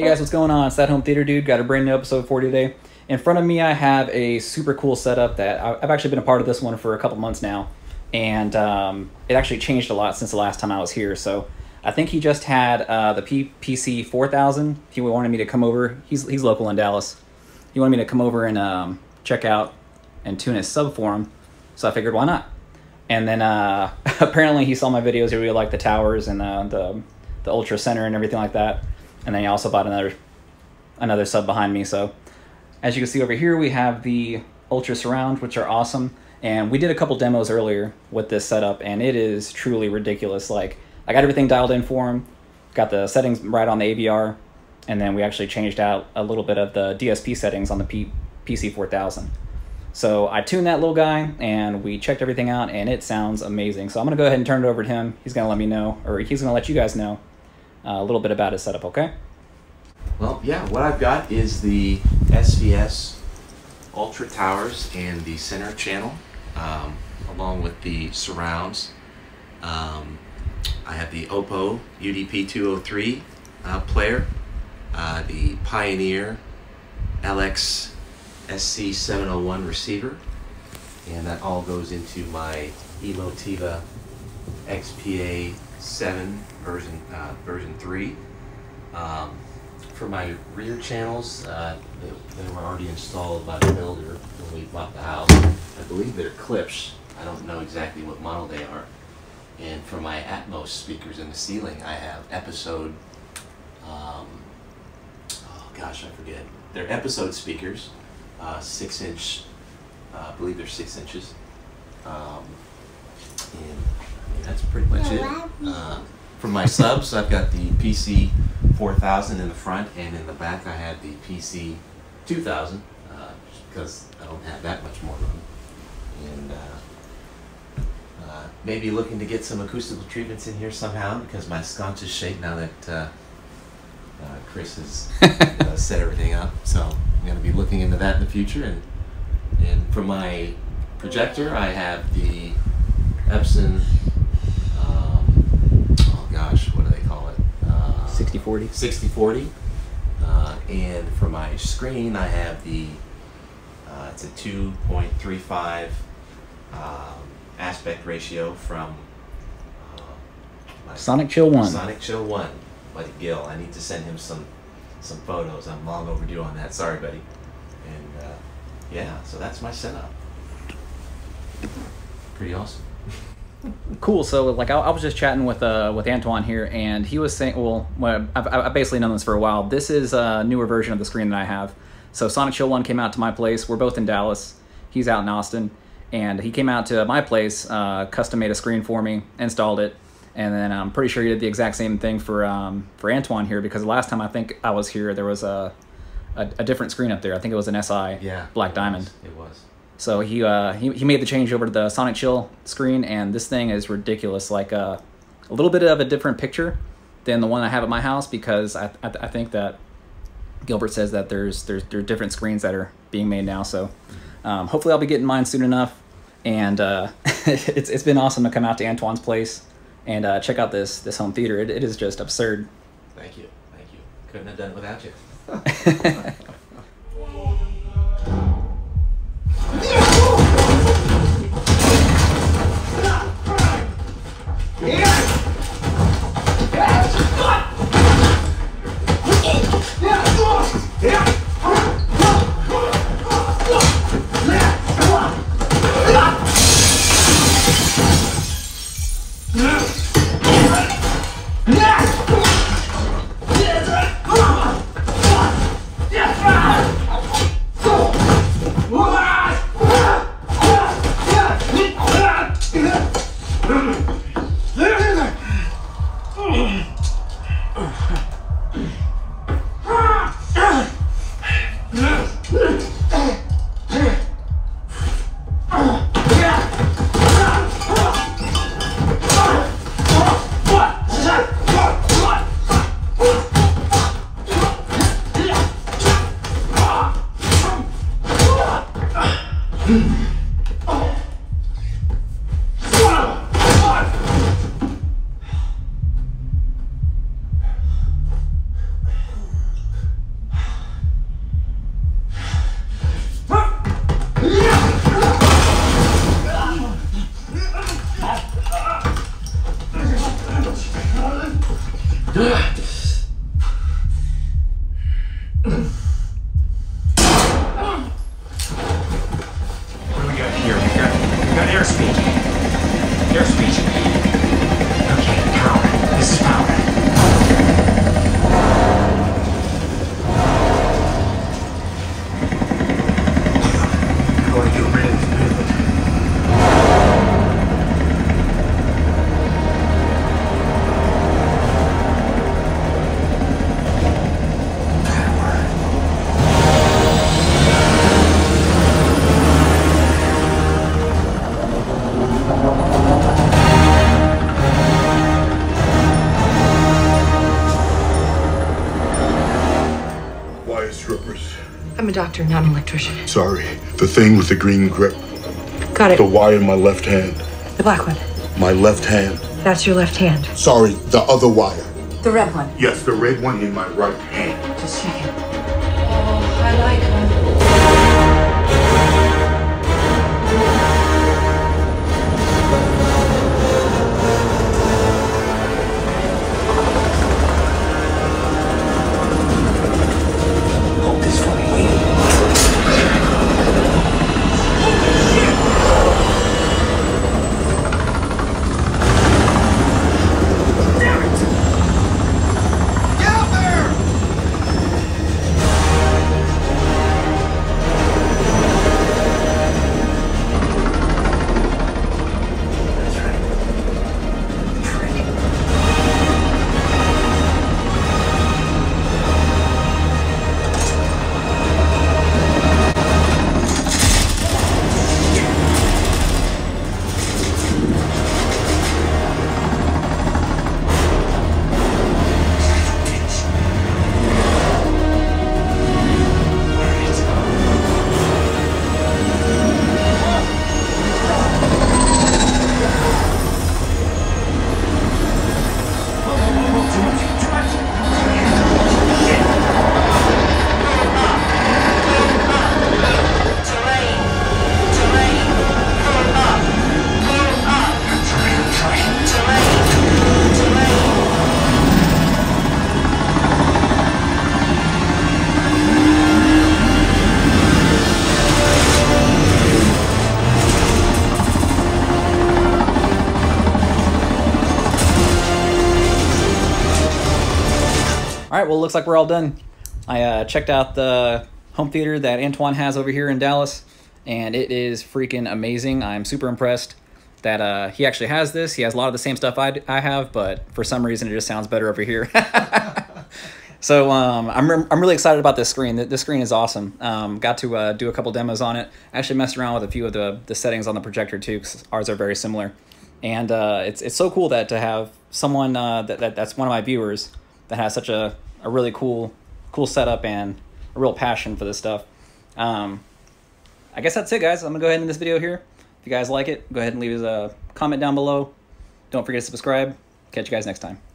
Hey guys, what's going on? It's that home theater dude. Got a brand new episode for you today. In front of me, I have a super cool setup that I've actually been a part of this one for a couple months now, and um, it actually changed a lot since the last time I was here. So I think he just had uh, the PC 4000. He wanted me to come over. He's he's local in Dallas. He wanted me to come over and um, check out and tune his sub for him. So I figured, why not? And then uh, apparently he saw my videos. He really liked the towers and uh, the the ultra center and everything like that. And then he also bought another another sub behind me. So as you can see over here, we have the ultra surround, which are awesome. And we did a couple demos earlier with this setup, and it is truly ridiculous. Like I got everything dialed in for him, got the settings right on the AVR, and then we actually changed out a little bit of the DSP settings on the P- PC 4000. So I tuned that little guy and we checked everything out and it sounds amazing. So I'm gonna go ahead and turn it over to him. He's gonna let me know, or he's gonna let you guys know a little bit about his setup. Okay? Well, yeah, what I've got is the SVS Ultra Towers and the center channel, um, along with the surrounds. Um, I have the Oppo UDP 203 uh, player, uh, the Pioneer LX SC701 receiver, and that all goes into my Emotiva XPA 7 version uh, version 3. Um, for my rear channels, uh, they, they were already installed by the builder when we bought the house. I believe they're Klipsch. I don't know exactly what model they are. And for my Atmos speakers in the ceiling, I have episode. Um, oh gosh, I forget. They're episode speakers, uh, six inch. Uh, I believe they're six inches. Um, and that's pretty much it. Uh, for my subs, I've got the PC 4000 in the front, and in the back, I have the PC 2000, uh, because I don't have that much more room. And uh, uh, maybe looking to get some acoustical treatments in here somehow, because my sconce is shaped now that uh, uh, Chris has uh, set everything up. So I'm going to be looking into that in the future. And and for my projector, I have the Epson. 60 40. 60 40. Uh, and for my screen, I have the, uh, it's a 2.35 um, aspect ratio from uh, Sonic Chill 1. Sonic Chill 1, Buddy Gill. I need to send him some, some photos. I'm long overdue on that. Sorry, buddy. And uh, yeah, so that's my setup. Pretty awesome. Cool. So, like, I, I was just chatting with uh, with Antoine here, and he was saying, well, I've, I've basically known this for a while. This is a newer version of the screen that I have. So, Sonic Chill One came out to my place. We're both in Dallas. He's out in Austin, and he came out to my place, uh, custom made a screen for me, installed it, and then I'm pretty sure he did the exact same thing for um, for Antoine here because the last time I think I was here, there was a a, a different screen up there. I think it was an SI Yeah. Black Diamond. was. It was. So he uh, he he made the change over to the Sonic Chill screen, and this thing is ridiculous. Like uh, a little bit of a different picture than the one I have at my house because I I, I think that Gilbert says that there's there's there are different screens that are being made now. So um, hopefully I'll be getting mine soon enough. And uh, it's it's been awesome to come out to Antoine's place and uh, check out this this home theater. It, it is just absurd. Thank you. Thank you. Couldn't have done it without you. What do doctor, not an electrician. Sorry, the thing with the green grip. Got it. The wire in my left hand. The black one. My left hand. That's your left hand. Sorry, the other wire. The red one. Yes, the red one in my right hand. Just checking. Oh, I like right, well, looks like we're all done. I uh, checked out the home theater that Antoine has over here in Dallas, and it is freaking amazing. I'm super impressed that uh, he actually has this. He has a lot of the same stuff I, I have, but for some reason it just sounds better over here. so um, I'm, re- I'm really excited about this screen. Th- This screen is awesome. Um, got to uh, do a couple demos on it. I actually messed around with a few of the, the settings on the projector too, because ours are very similar. And uh, it's, it's so cool that to have someone uh, that, that that's one of my viewers that has such a, a really cool cool setup and a real passion for this stuff. Um, I guess that's it, guys. I'm gonna go ahead and end this video here. If you guys like it, go ahead and leave us a comment down below. Don't forget to subscribe. Catch you guys next time.